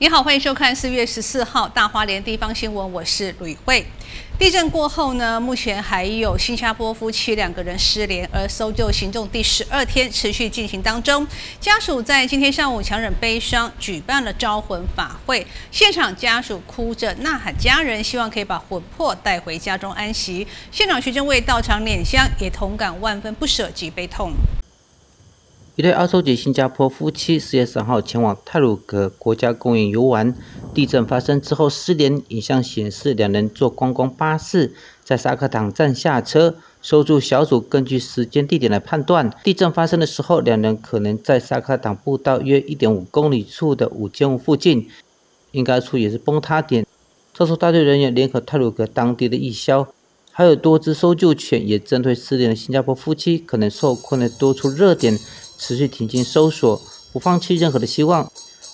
你好，欢迎收看四月十四号大花莲地方新闻，我是吕慧。地震过后呢，目前还有新加坡夫妻两个人失联，而搜救行动第十二天持续进行当中。家属在今天上午强忍悲伤，举办了招魂法会，现场家属哭着呐喊，家人希望可以把魂魄带回家中安息。现场徐正卫到场拈香，也同感万分不舍及悲痛。一对澳洲籍新加坡夫妻四月三号前往泰鲁格国家公园游玩，地震发生之后失联。影像显示，两人坐观光巴士在沙克党站下车。搜救小组根据时间地点来判断，地震发生的时候，两人可能在沙克党步道约一点五公里处的五间屋附近，应该处也是崩塌点。特殊大队人员联合泰鲁格当地的义消，还有多只搜救犬，也针对失联的新加坡夫妻可能受困的多处热点。持续停进搜索，不放弃任何的希望。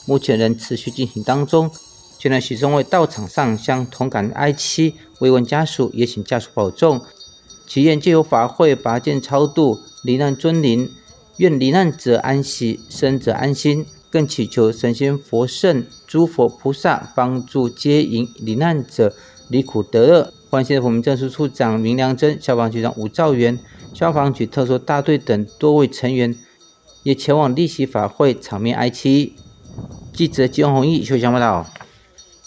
目前仍持续进行当中。现在许宗伟到场上向同感哀戚，慰问家属，也请家属保重。祈愿借由法会拔剑超度罹难尊灵，愿罹难者安息，生者安心。更祈求神仙佛圣、诸佛菩萨帮助接引罹难者离苦得乐。欢迎我们政事处长明良珍、消防局长吴兆元、消防局特殊大队等多位成员。也前往立息法会，场面哀戚。记者金宏毅、邱江报道。